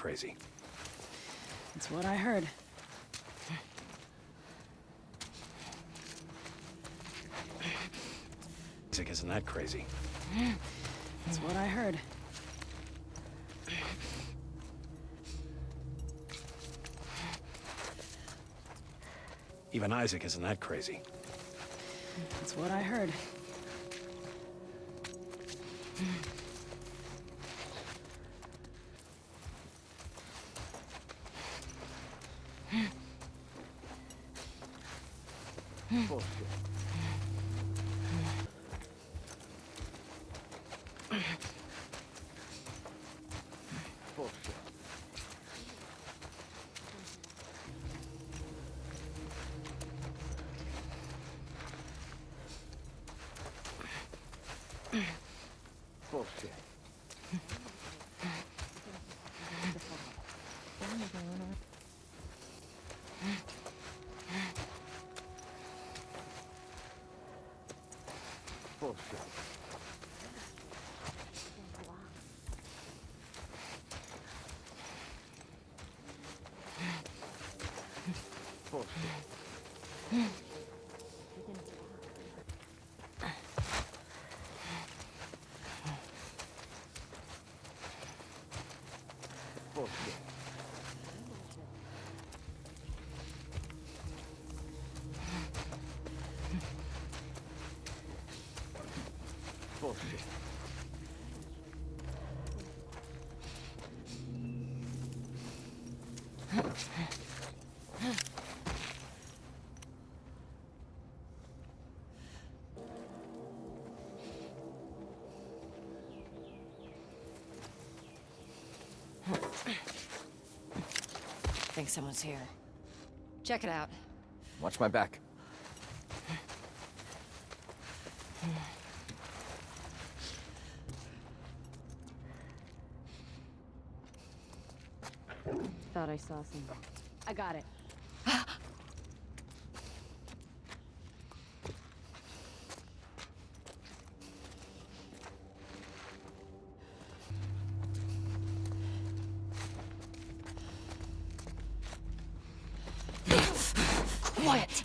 crazy? That's what I heard. Isaac, isn't that crazy? That's what I heard. Even Isaac isn't that crazy. That's what I heard. Forse. Oh, shit. Bullshit. Bullshit. think someone's here. Check it out. Watch my back. Thought I saw something. I got it. Quiet!